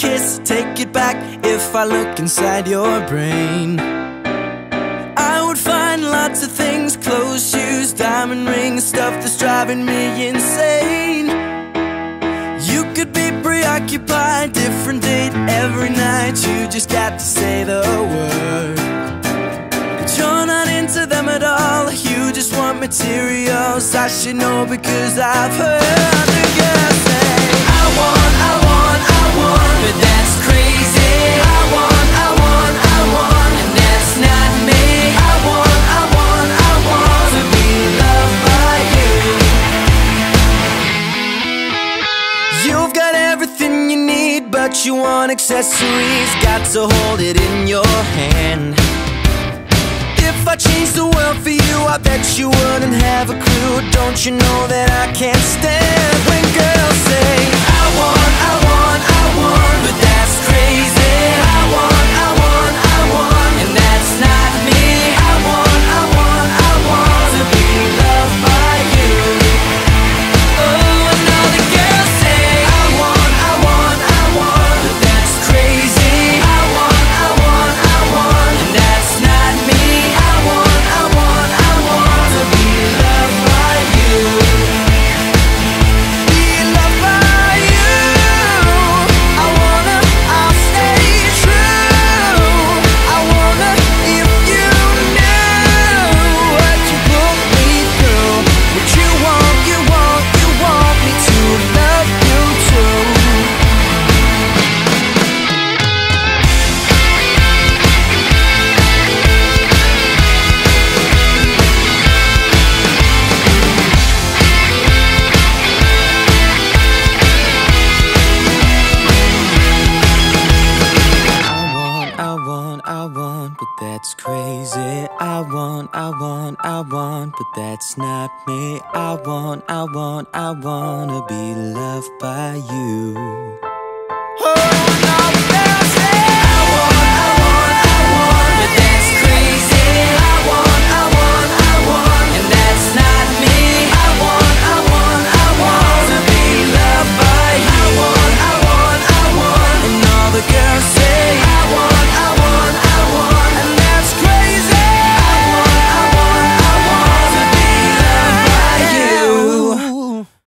kiss, take it back if I look inside your brain. I would find lots of things clothes, shoes, diamond rings, stuff that's driving me insane. You could be preoccupied, different date every night. You just got to say the word. But you're not into them at all. You just want materials. I should know because I've heard the girls got everything you need, but you want accessories. Got to hold it in your hand. If I changed the world for you, I bet you wouldn't have a clue. Don't you know that I can't stand when girls want, but that's crazy. I want, I want, I want, but that's not me. I want, I want, I wanna be loved by you.